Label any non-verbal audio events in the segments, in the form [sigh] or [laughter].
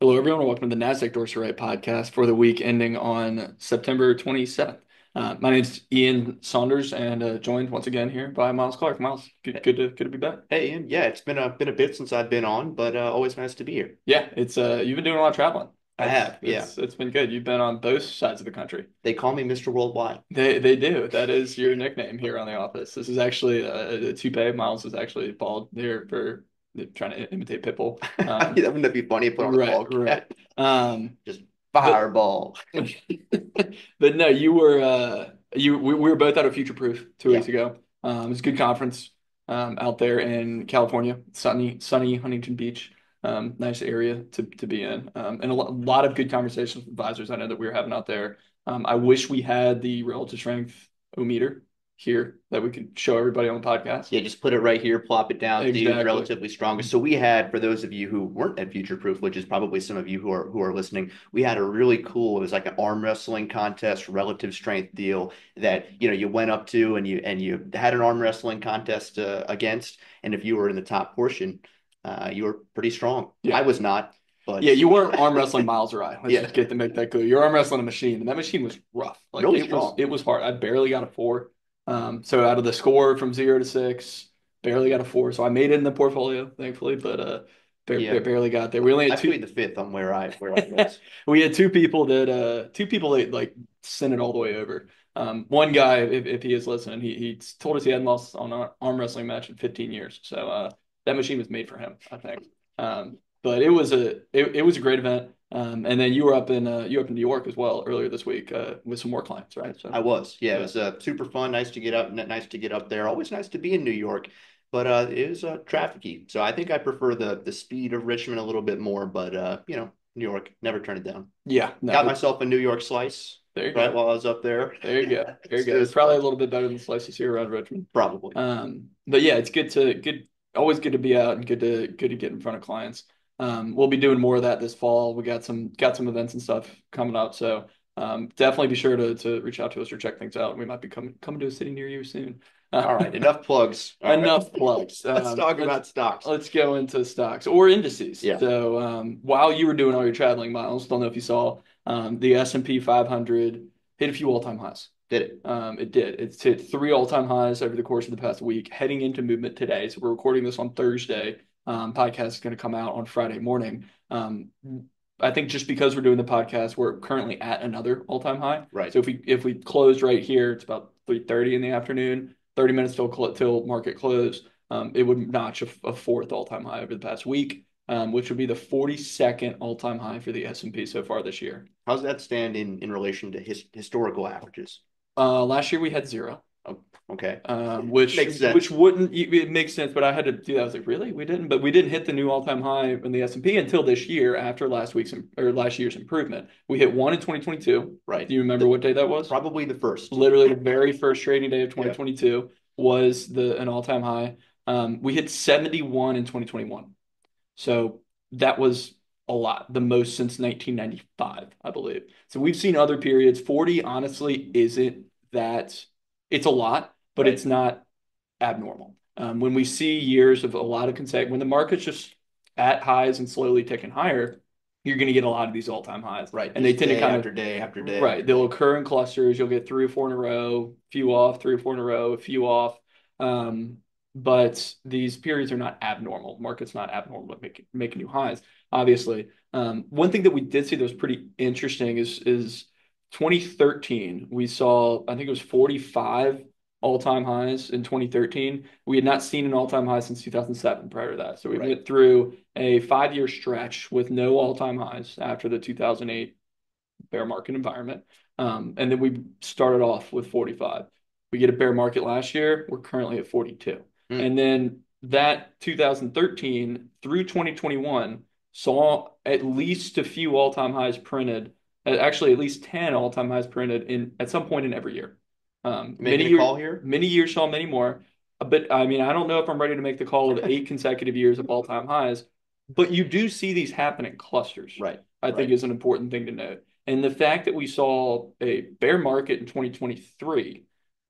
Hello, everyone. Welcome to the NASDAQ Dorsey Wright podcast for the week ending on September 27th. Uh, my name's Ian Saunders, and uh, joined once again here by Miles Clark. Miles, good, good to good to be back. Hey, Ian. Yeah, it's been a been a bit since I've been on, but uh, always nice to be here. Yeah, it's uh, you've been doing a lot of traveling. I It's, have, yeah. it's it's been good. You've been on both sides of the country. They call me Mr. Worldwide. They they do. That is your nickname here on the office. This is actually uh, a toupee. Miles is actually bald here for trying to imitate Pitbull. [laughs] Um, That wouldn't that be funny? Put on a right, ball right. Um, Just but fireball. [laughs] but no, you were uh you we, we were both out of Future Proof two Yeah. weeks ago. Um, it was a good conference um out there in California, sunny sunny Huntington Beach. Um, nice area to to be in. Um, and a lo- lot of good conversations with advisors I know that we were having out there. Um, I wish we had the relative strength o-meter here that we could show everybody on the podcast. Yeah, just put it right here, plop it down. Exactly. relatively strongest. So we had, for those of you who weren't at Future Proof, which is probably some of you who are who are listening, we had a really cool. It was like an arm wrestling contest, relative strength deal that you know you went up to and you and you had an arm wrestling contest uh, against, and if you were in the top portion, uh, you were pretty strong. Yeah. I was not, but Yeah, you weren't arm wrestling Miles or I. Let's Yeah. just get to make that clear. You're arm wrestling a machine, and that machine was rough. Like Really it was, strong. it was hard. I barely got a four. Um, so out of the score from zero to six, barely got a four. So I made it in the portfolio, thankfully, but uh, ba- Yeah. ba- barely got there. We only had two. the fifth on where I where I was. [laughs] We had two people that uh, two people that like sent it all the way over. Um, one guy, if, if he is listening, he he told us he hadn't lost on an arm wrestling match in 15 years. So uh, that machine was made for him, I think. Um, but it was a it, it was a great event. Um, and then you were up in uh, you were up in New York as well earlier this week uh, with some more clients, right? So I was. Yeah, it was uh, super fun. Nice to get up. Nice to get up there. Always nice to be in New York, but uh, it was uh, trafficy. So I think I prefer the the speed of Richmond a little bit more. But uh, you know, New York, never turn it down. yeah, no, Got myself a New York slice there you right go. while I was up there. There you go. [laughs] There you go. It's probably a little bit better than slices here around Richmond. Probably. Um, but yeah, it's good to good, always good to be out and good to good to get in front of clients. Um, we'll be doing more of that this fall. We got some got some events and stuff coming up, so um, definitely be sure to to reach out to us or check things out. We might be coming coming to a city near you soon. [laughs] All right, enough plugs. All right. enough plugs. [laughs] Let's Um, talk let's- about stocks. Let's go into stocks or indices. Yeah. So um, while you were doing all your traveling, Miles, don't know if you saw um, the S&P 500 hit a few all-time highs. Did it? Um, it did. It's hit three all-time highs over the course of the past week, heading into movement today. So we're recording this on Thursday. Um, podcast is going to come out on Friday morning. Um, I think just because we're doing the podcast, we're currently at another all-time high. Right. So if we if we closed right here, it's about 3:30 in the afternoon, 30 minutes till cl- till market close. Um, it would notch a, a fourth all-time high over the past week, um, which would be the 42nd all-time high for the S&P so far this year. How's that stand in in relation to his, historical averages? Uh, last year we had zero. Okay. um, which which wouldn't it makes sense, but I had to do that. I was like, really? We didn't, but we didn't hit the new all-time high in the S&P until this year after last week's or last year's improvement. We hit one in 2022. Right. Do you remember what day that was? Probably the first. Literally the very first trading day of 2022 was the an all-time high. Um, we hit 71 in 2021. So that was a lot, the most since 1995, I believe. So we've seen other periods. 40 honestly isn't that it's a lot, but Right. it's not abnormal. Um, when we see years of a lot of consecutive, when the market's just at highs and slowly ticking higher, you're going to get a lot of these all-time highs. Right. And they tend to kind of after day after day. Right. They'll occur in clusters. You'll get three or four in a row, few off, three or four in a row, a few off. Um, but these periods are not abnormal. Market's not abnormal at making making new highs, obviously. Um, one thing that we did see that was pretty interesting is is 2013. We saw, I think it was 45 all-time highs in 2013. We had not seen an all-time high since 2007 prior to that. So we Right. went through a five-year stretch with no all-time highs after the 2008 bear market environment. Um, and then we started off with 45. We get a bear market last year. We're currently at 42. Hmm. And then that 2013 through 2021 saw at least a few all-time highs printed. Uh, Actually, at least 10 all-time highs printed in at some point in every year. Um, Making many years, call here? many years saw many more. But I mean, I don't know if I'm ready to make the call of eight [laughs] consecutive years of all-time highs, but you do see these happen in clusters. Right. I think is an important thing to note. And the fact that we saw a bear market in 2023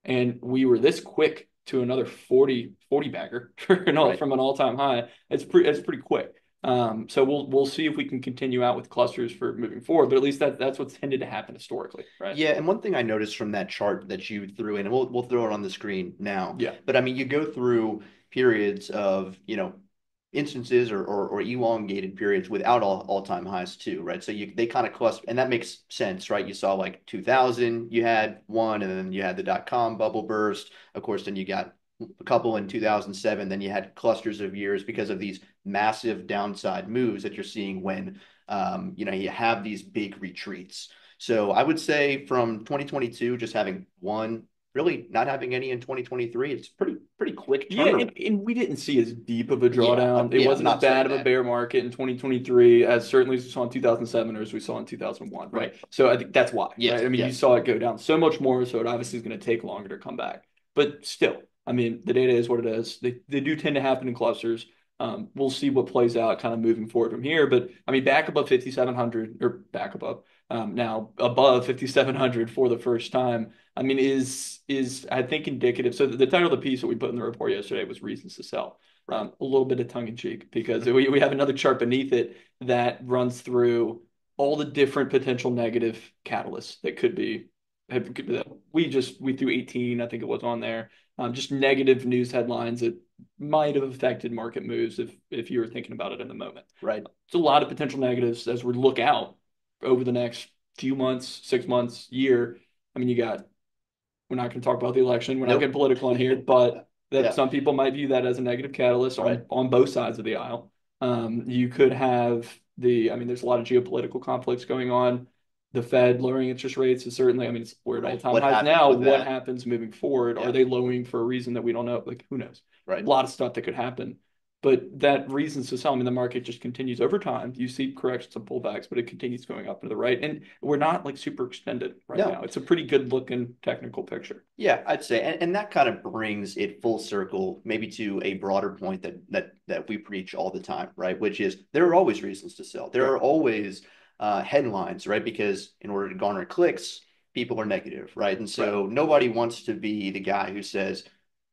and we were this quick to another 40, 40 bagger [laughs] Right. from an all-time high, it's pretty it's pretty quick. Um, so we'll we'll see if we can continue out with clusters for moving forward, but at least that that's what's tended to happen historically, right? Yeah, and one thing I noticed from that chart that you threw in, and we'll we'll throw it on the screen now. Yeah. But I mean, you go through periods of, you know, instances or, or, or elongated periods without all all-time highs too, right? So you they kind of cluster, and that makes sense, right? You saw like 2000, you had one, and then you had the dot-com bubble burst. Of course, then you got a couple in 2007. Then you had clusters of years because of these massive downside moves that you're seeing when um, you know you have these big retreats. So I would say from 2022, just having one really not having any in 2023. It's pretty pretty quick Yeah, and, and we didn't see as deep of a drawdown. It wasn't not as bad of a bear market in 2023 as certainly as we saw in 2007 or as we saw in 2001, right? Right. So I think that's why, right? I mean, you saw it go down so much more, so it obviously is going to take longer to come back. But still, I mean, the data is what it is. They they do tend to happen in clusters. Um, we'll see what plays out kind of moving forward from here. But I mean, back above 5,700 or back above um, now above 5,700 for the first time. I mean, is is I think indicative. So the, the title of the piece that we put in the report yesterday was reasons to sell. Um, a little bit of tongue in cheek because we, we have another chart beneath it that runs through all the different potential negative catalysts that could be. Have, we just we threw 18, I think it was on there. Um, just negative news headlines that might have affected market moves if if you were thinking about it in the moment. Right. It's a lot of potential negatives as we look out over the next few months, six months, year. I mean, you got. We're not going to talk about the election. We're not Nope. getting political on here, but that Yeah. some people might view that as a negative catalyst on, Right. on both sides of the aisle. Um, you could have the, I mean, there's a lot of geopolitical conflicts going on. The Fed lowering interest rates is certainly, I mean, it's we're at Right. all-time What highs now. What that? happens moving forward? Yeah. Are they lowering for a reason that we don't know? Like, who knows? Right. A lot of stuff that could happen. But that reasons to sell. I mean, the market just continues over time. You see corrections and pullbacks, but it continues going up and to the right. And we're not like super extended right No. now. It's a pretty good looking technical picture. Yeah, I'd say, and, and that kind of brings it full circle, maybe to a broader point that that that we preach all the time, right? Which is there are always reasons to sell. There are always uh, headlines, right? Because in order to garner clicks, people are negative, right? And so nobody wants to be the guy who says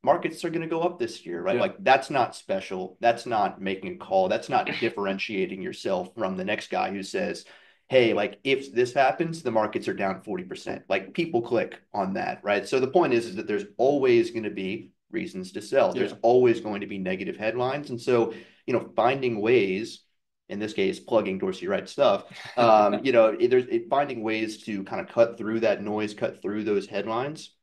markets are going to go up this year, right? Yeah. Like that's not special. That's not making a call. That's not differentiating yourself from the next guy who says, hey, like if this happens, the markets are down 40%. Like people click on that, right? So the point is, is that there's always going to be reasons to sell. There's always going to be negative headlines. And so, you know, finding ways, in this case, plugging Dorsey Wright stuff, um, [laughs] you know, it, there's it, finding ways to kind of cut through that noise, cut through those headlines,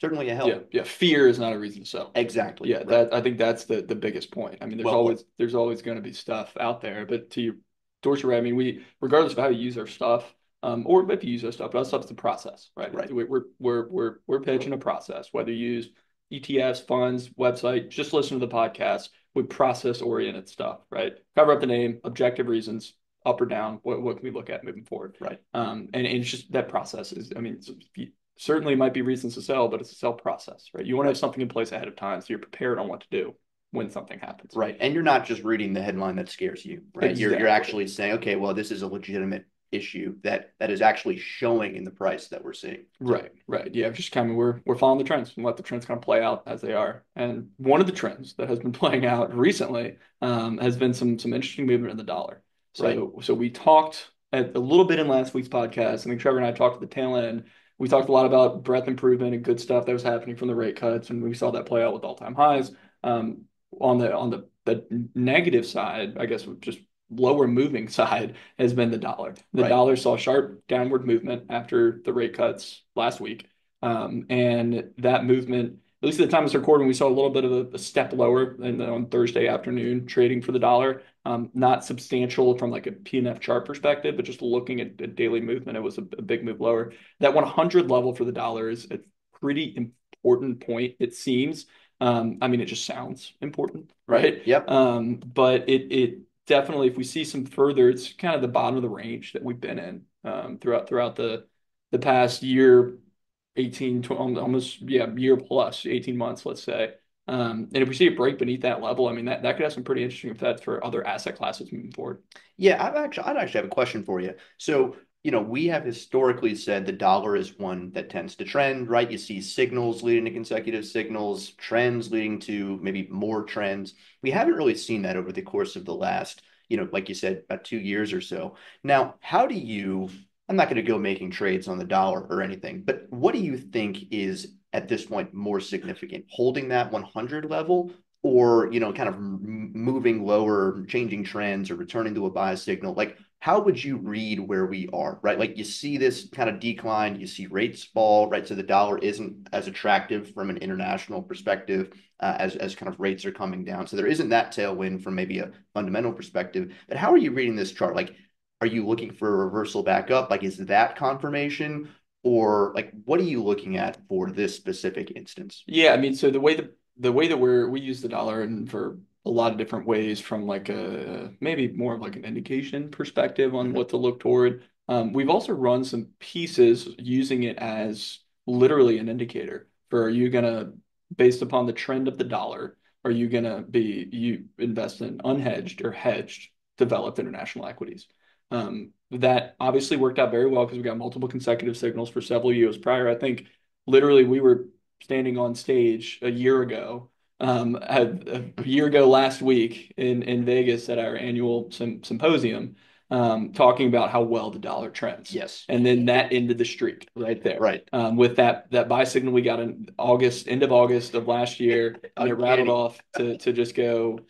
certainly a help. Yeah, yeah. Fear is not a reason to sell. Exactly. Yeah, Right. that I think that's the the biggest point. I mean, there's Well always there's always going to be stuff out there, but to your right? I mean, we regardless of how you use our stuff, um, or if you use our stuff, but our stuff's the process, right? Right. We- We're we're we're we're pitching a process. Whether you use ETFs, funds, website, just listen to the podcast. We process oriented stuff, right? Cover up the name, objective reasons, up or down. What what can we look at moving forward? Right. Um, and, and it's just that process is. I mean, it's, certainly might be reasons to sell, but it's a sell process, right? You want to have something in place ahead of time so you're prepared on what to do when something happens. Right. And you're not just reading the headline that scares you, right? You're you're actually saying, okay, well, this is a legitimate issue that that is actually showing in the price that we're seeing. Right, right. Yeah, just kind of we're we're following the trends and let the trends kind of play out as they are. And one of the trends that has been [laughs] playing out recently um, has been some some interesting movement in the dollar. So so we talked at a little bit in last week's podcast. I think Trevor and I talked at the tail end. We talked a lot about breadth improvement and good stuff that was happening from the rate cuts, and we saw that play out with all-time highs. Um, on the on the the negative side, I guess just lower moving [laughs] side has been the dollar. The Right. dollar saw sharp downward movement after the rate cuts last week. Um, and that movement, at least at the time of this recording, we saw a little bit of a, a step lower and on Thursday afternoon trading for the dollar. Um, not substantial from like a PNF chart perspective, but just looking at the daily movement, it was a, big move lower. That 100 level for the dollar is a pretty important point, it seems. Um, I mean, it just sounds important, right? Yep. Um, but it it definitely, if we see some further, it's kind of the bottom of the range that we've been in um, throughout throughout the the past year, 18, tw- almost yeah, year plus, 18 months, let's say. Um, and if we see a break beneath that level, I mean that could have some pretty interesting effects for other asset classes moving forward. Yeah, I'd actually have a question for you. So, you know, we have historically said the dollar is one that tends to trend, right? You see signals leading to consecutive signals, trends leading to maybe more trends. We haven't really seen that over the course of the last, you know, like you said, about two years or so. Now, how do you, I'm not going to go making trades on the dollar or anything, but what do you think is at this point more significant? Holding that 100 level or, you know, kind of moving lower, changing trends or returning to a buy signal? Like, how would you read where we are, right? Like you see this kind of decline, you see rates fall, right? So the dollar isn't as attractive from an international perspective uh, as as kind of rates are coming down. So there isn't that tailwind from maybe a fundamental perspective. But how are you reading this chart? Like, are you looking for a reversal back up? Like, is that confirmation? Or like what are you looking at for this specific instance? Yeah, I mean, so the way that the way that we're we use the dollar and for a lot of different ways from like a maybe more of like an indication perspective on what to look toward. Um, we've also run some pieces using it as literally an indicator for are you gonna based upon the trend of the dollar, are you gonna be you invest in unhedged or hedged developed international equities? Um, that obviously worked out very well because we got multiple consecutive signals for several years prior. I think literally we were standing on stage a year ago um, a, a, year ago last week in, in Vegas at our annual symposium, um, talking about how well the dollar trends. Yes. And then that ended the streak right there. Right. Um, with that that buy signal we got in August, end of August of last year, [laughs] and it rattled off to to just go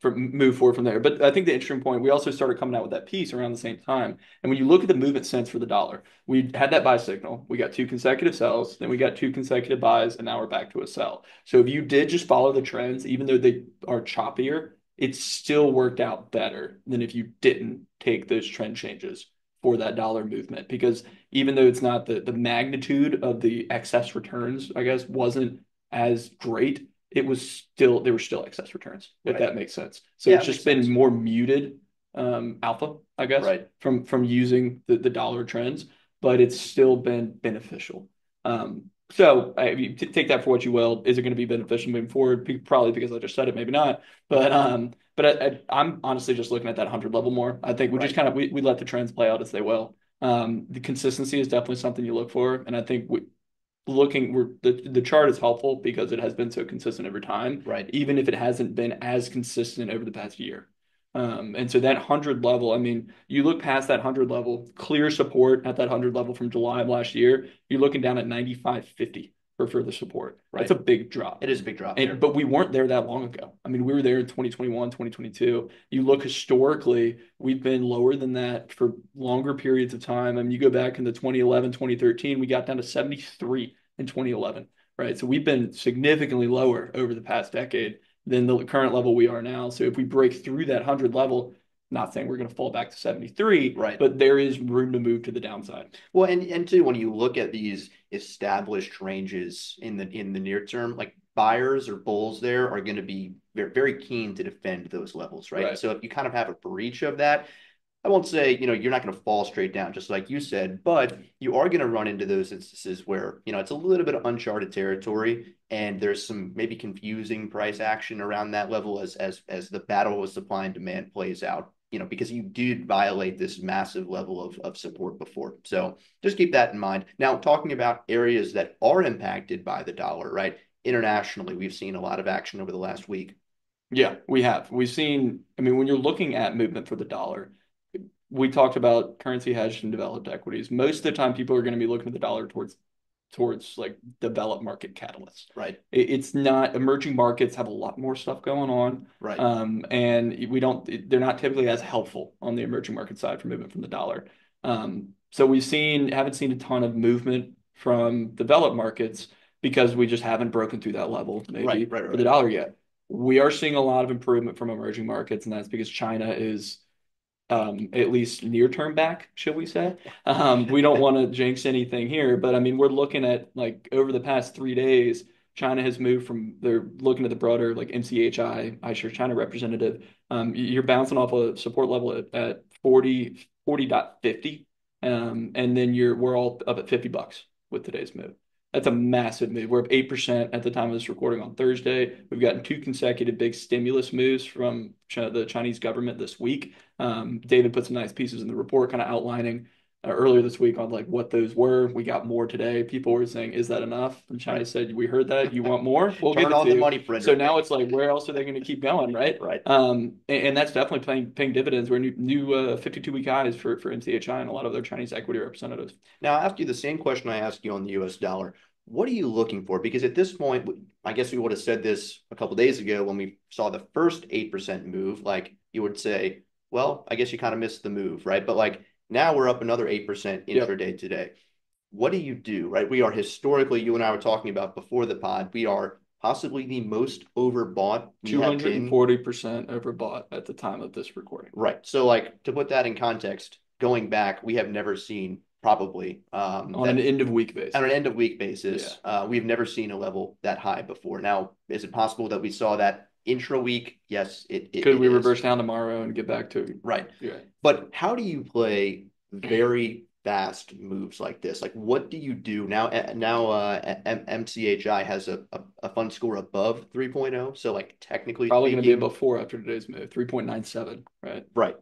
for move forward from there. But I think the interesting point, we also started coming out with that piece around the same time. And when you look at the movement sense for the dollar, we had that buy signal. We got two consecutive sells, then we got two consecutive buys, and now we're back to a sell. So if you did just follow the trends, even though they are choppier, it still worked out better than if you didn't take those trend changes for that dollar movement. Because even though it's not the the magnitude of the excess returns, I guess, wasn't as great it was still there were still excess returns, if right. that makes sense. So yeah, it's just been sense. more muted um, alpha, I guess, right. from from using the, the dollar trends, but it's still been beneficial. Um, so I mean, take that for what you will. Is it going to be beneficial moving forward? Probably because I just said it, maybe not. But um, but I, am honestly just looking at that hundred level more. I think we right. just kind of we, we let the trends play out as they will. Um, the consistency is definitely something you look for, and I think we, looking we're the, the chart is helpful because it has been so consistent over time right. even if it hasn't been as consistent over the past year. Um, and so that 100 level i mean you look past that 100 level clear support at that 100 level from july of last year you're looking down at 9550 for further support. Right. It's a big drop. It is a big drop and, but we weren't there that long ago. I mean we were there in 2021 2022 you look historically we've been lower than that for longer periods of time. I mean you go back into 2011 2013 we got down to 73 in 2011, right? So we've been significantly lower over the past decade than the current level we are now. So if we break through that 100 level, not saying we're going to fall back to 73, right? But there is room to move to the downside. Well, and and too, when you look at these established ranges in the in the near term, like buyers or bulls there are going to be very, very keen to defend those levels, right? right? So if you kind of have a breach of that, I won't say, you know, you're not going to fall straight down, just like you said, but you are going to run into those instances where, you know, it's a little bit of uncharted territory and there's some maybe confusing price action around that level as as as the battle with supply and demand plays out, you know, because you did violate this massive level of, of support before. So just keep that in mind. Now, talking about areas that are impacted by the dollar, right? Internationally, we've seen a lot of action over the last week. Yeah, we have. We've seen, I mean, when you're looking at movement for the dollar, we talked about currency hedged and developed equities. Most of the time, people are going to be looking at the dollar towards towards like developed market catalysts. Right. it's not emerging markets have a lot more stuff going on. Right. Um, and we don't they're not typically as helpful on the emerging market side for movement from the dollar. Um, so we've seen haven't seen a ton of movement from developed markets because we just haven't broken through that level maybe right, right, right. for the dollar yet. We are seeing a lot of improvement from emerging markets, and that's because China is at least near term back, shall we say? [laughs] Um, we don't want to jinx anything here, but I mean, we're looking at like over the past three days, China has moved from they're looking at the broader like MCHI, iShares China representative. Um, you're bouncing off a support level at, at 40, 40.50. Um, and then you're we're all up at 50 bucks with today's move. That's a massive move. We're up 8% at the time of this recording on Thursday. We've gotten two consecutive big stimulus moves from the Chinese government this week. Um, David put some nice pieces in the report kind of outlining uh, earlier this week on like what those were. We got more today. People were saying, "Is that enough?" And China said, "We heard that. You want more? [laughs] We'll Turn give on the you." money printer. So now it's like, where else are they going to keep going, right? Right. Um, and, and that's definitely paying paying dividends. We're new, new uh, 52 week highs for for MCHI and a lot of their Chinese equity representatives. Now, I'll ask you the same question I asked you on the US dollar. What are you looking for? Because at this point, I guess we would have said this a couple days ago when we saw the first 8% move. Like you would say, well, I guess you kind of missed the move, right? But like now we're up another 8% Yep. intraday today. What do you do, right? We are historically, you and I were talking about before the pod, we are possibly the most overbought we have been. 240% overbought at the time of this recording. Right. So like to put that in context, going back, we have never seen probably um, On that- an end of week basis. on an end of week basis, uh, we've never seen a level that high before. Now, is it possible that we saw that intra week? Yes, it, it Could we reverse down tomorrow and get back to Right. yeah. But how do you play very fast moves like this? Like, what do you do now? eh, Now, uh, M- MCHI has a, a, a fund score above 3.0. So, like, technically Probably going to be above four after today's move, 3.97, right? right.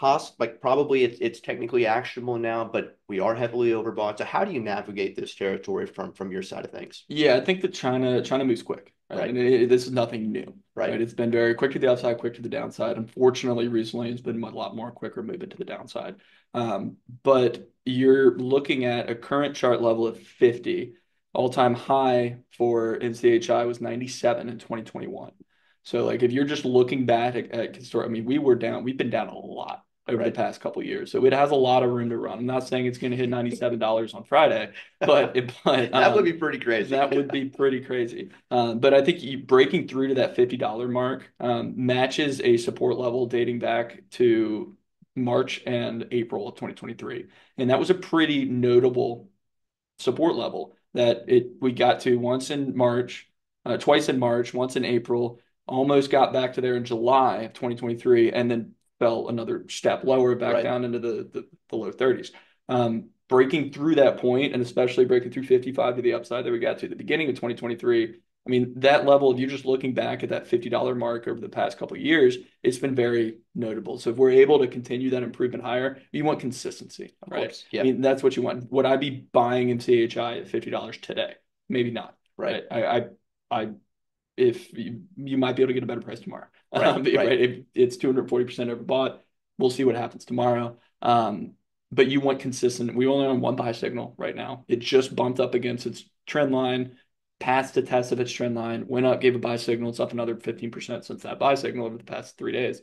Poss like probably it's it's technically actionable now, but we are heavily overbought. So how do you navigate this territory from from your side of things? Yeah, I think that China China moves quick, right? Right. And it, it- this is nothing new, Right. right? It's been very quick to the upside, quick to the downside. Unfortunately, recently it's been a lot more quicker movement to the downside. Um, but you're looking at a current chart level of 50. All-time high for MCHI was 97 in 2021. So like if you're just looking back at, at historic, I mean, we were down, we've been down a lot over the past couple years. So it has a lot of room to run. I'm not saying it's going to hit $97 on Friday, but it, [laughs] but That would um, be pretty crazy. that would be pretty crazy. Um, but I think you breaking through to that $50 mark um, matches a support level dating back to March and April of 2023. And that was a pretty notable support level that it we got to once in March, uh, twice in March, once in April, almost got back to there in July of 2023, and then fell another step lower back Right. down into the, the, the low 30s. Um, breaking through that point, and especially breaking through 55 to the upside that we got to at the beginning of 2023. I mean, that level, if you're just looking back at that $50 mark over the past couple of years, it's been very notable. So if we're able to continue that improvement higher, you want consistency, Of right? course. Yeah. I mean, that's what you want. Would I be buying MCHI at fifty dollars today? Maybe not. Right. I, I, I, if you, you might be able to get a better price tomorrow. Right, Um, right. If it's two hundred forty percent overbought, we'll see what happens tomorrow. Um, but you want consistent. We only own one buy signal right now. It just bumped up against its trend line, passed the test of its trend line, went up, gave a buy signal. It's up another fifteen percent since that buy signal over the past three days.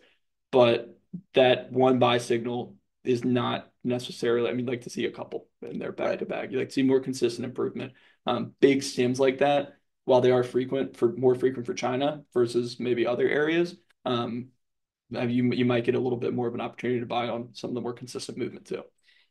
But that one buy signal is not necessarily. I mean, like to see a couple in there back to back. You like to see more consistent improvement. Um, big stims like that, while they are frequent for more frequent for China versus maybe other areas, um, you you might get a little bit more of an opportunity to buy on some of the more consistent movement too.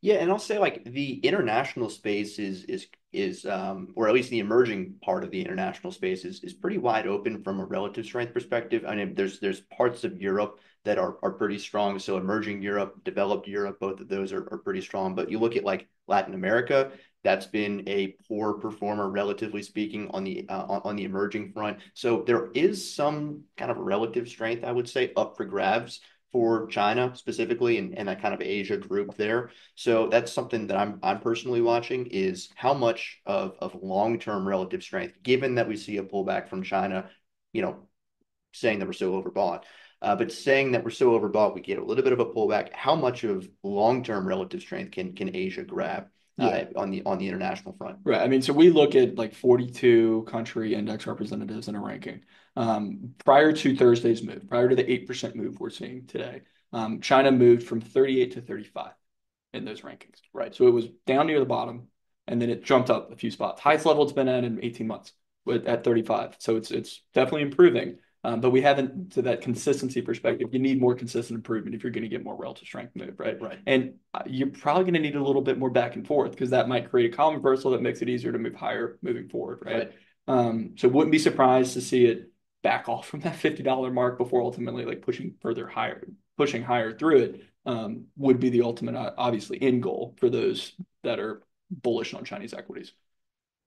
Yeah, and I'll say like the international space is is is um or at least the emerging part of the international space is is pretty wide open from a relative strength perspective. I mean, there's there's parts of Europe that are are pretty strong. So emerging Europe, developed Europe, both of those are, are pretty strong. But you look at like Latin America, that's been a poor performer, relatively speaking, on the uh, on, the emerging front. So there is some kind of relative strength, I would say, up for grabs for China specifically and, and that kind of Asia group there. So that's something that I'm I'm personally watching is how much of of long-term relative strength, given that we see a pullback from China, you know, saying that we're so overbought. Uh, but saying that we're so overbought, we get a little bit of a pullback. How much of long-term relative strength can can Asia grab uh, Yeah. on the on the international front? Right. I mean, so we look at like 42 country index representatives in a ranking. Um, prior to Thursday's move, prior to the 8% move we're seeing today, um, China moved from 38 to 35 in those rankings. Right. So it was down near the bottom and then it jumped up a few spots. Highest level it's been at in 18 months with at 35. So it's it's definitely improving. Um, but we haven't to that consistency perspective. You need more consistent improvement if you're going to get more relative strength move, right? Right. And uh, you're probably going to need a little bit more back and forth because that might create a common reversal that makes it easier to move higher moving forward, right? Right. Um, so wouldn't be surprised to see it back [laughs] off from that $50 mark before ultimately like pushing further higher, pushing higher through it um, would be the ultimate, uh, obviously, end goal for those that are bullish on Chinese equities.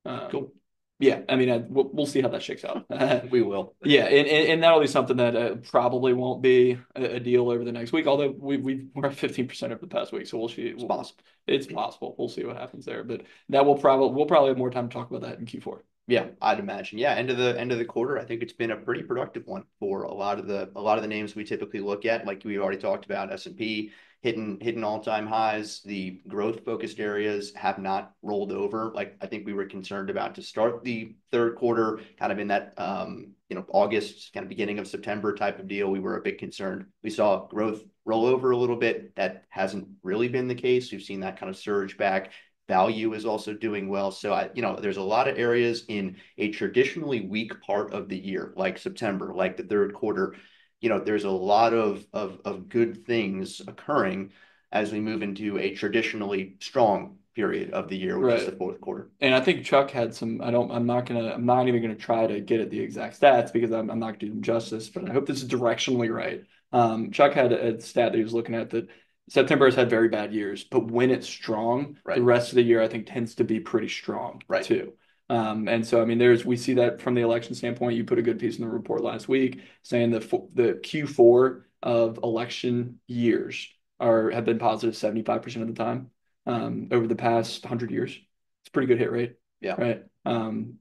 Um, Cool. Yeah, I mean, I, we'll, we'll see how that shakes out. [laughs] [laughs] we will. Yeah, and, and, that'll be something that uh, probably won't be a, a, deal over the next week. Although we we we're at fifteen percent over the past week, so we'll see. It's possible. It's possible. We'll see what happens there, but that will probably we'll probably have more time to talk about that in Q four. Yeah, I'd imagine. Yeah, end of the end of the quarter, I think it's been a pretty productive one for a lot of the a lot of the names we typically look at, like we already talked about, S and P, hitting all-time highs. The growth-focused areas have not rolled over like I think we were concerned about to start the third quarter, kind of in that um, you know August, kind of beginning of September type of deal. We were a bit concerned. We saw growth roll over a little bit. That hasn't really been the case. We've seen that kind of surge back. Value is also doing well. So I, you know, there's a lot of areas in a traditionally weak part of the year, like September, like the third quarter, you know, there's a lot of, of, of good things occurring as we move into a traditionally strong period of the year, which right. is the fourth quarter. And I think Chuck had some. I don't. I'm not gonna. I'm not even gonna try to get at the exact stats because I'm, I'm not gonna do them justice. But I hope this is directionally right. Um, Chuck had a, a stat that he was looking at that September has had very bad years, but when it's strong, right. the rest of the year I think tends to be pretty strong right. too. Um, and so, I mean, there's we see that from the election standpoint. You put a good piece in the report last week saying the the Q4 of election years are have been positive 75% of the time um, over the past 100 years. It's a pretty good hit rate. Yeah. Right. Um,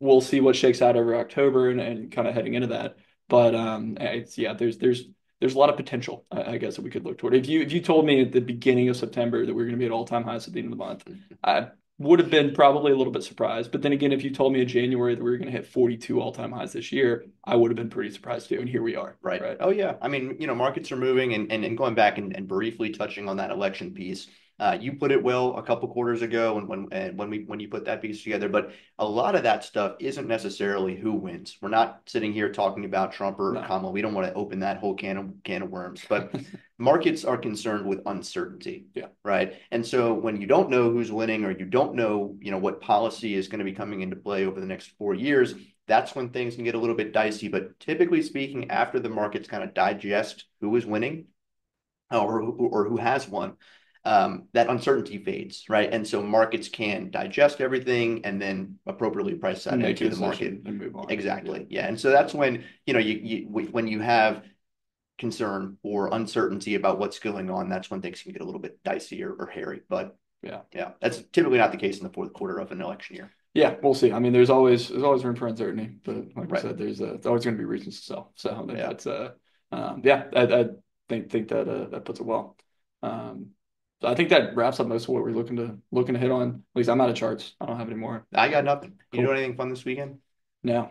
we'll see what shakes out over October and, and kind of heading into that. But um, it's yeah, there's there's there's a lot of potential, I guess, that we could look toward. If you if you told me at the beginning of September that we are going to be at all time highs at the end of the month. I would have been probably a little bit surprised. But then again, if you told me in January that we were going to hit 42 all-time highs this year, I would have been pretty surprised too. And here we are. Right. Right. Oh yeah. I mean, you know, markets are moving and and, and going back and, and briefly touching on that election piece. Uh, you put it well a couple quarters ago, and when and when we when you put that piece together, but a lot of that stuff isn't necessarily who wins. We're not sitting here talking about Trump or no. Kamala. We don't want to open that whole can of can of worms. But [laughs] markets are concerned with uncertainty. Yeah. Right. And so when you don't know who's winning, or you don't know, you know, what policy is going to be coming into play over the next four years, that's when things can get a little bit dicey. But typically speaking, after the markets kind of digest who is winning, or or who has won um, that uncertainty fades, right? And so markets can digest everything and then appropriately price that into the market and move on. Exactly, yeah. And so that's when you know you, you when you have concern or uncertainty about what's going on, that's when things can get a little bit dicey or, or hairy. But yeah, yeah, that's typically not the case in the fourth quarter of an election year. Yeah, we'll see. I mean, there's always there's always room for uncertainty, but like right. I said, there's a, it's always going to be reasons to sell. So yeah. that's uh, um, yeah, I, I think think that uh, that puts it well. Um, so I think that wraps up most of what we're looking to looking to hit on. At least I'm out of charts. I don't have any more. I got nothing. You cool. doing anything fun this weekend? No,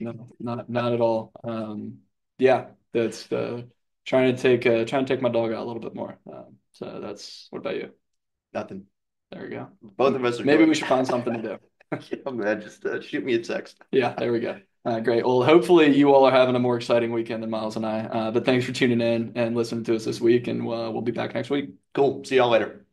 no, not not at all. Um, yeah, that's the trying to take uh, trying to take my dog out a little bit more. Um, so that's what about you? Nothing. There we go. Both of us. Are maybe going. we should find something to do. [laughs] yeah, man, just uh, shoot me a text. Yeah, there we go. Uh, great. Well, hopefully you all are having a more exciting weekend than Miles and I. Uh, but thanks for tuning in and listening to us this week, and uh, we'll be back next week. Cool. See y'all later.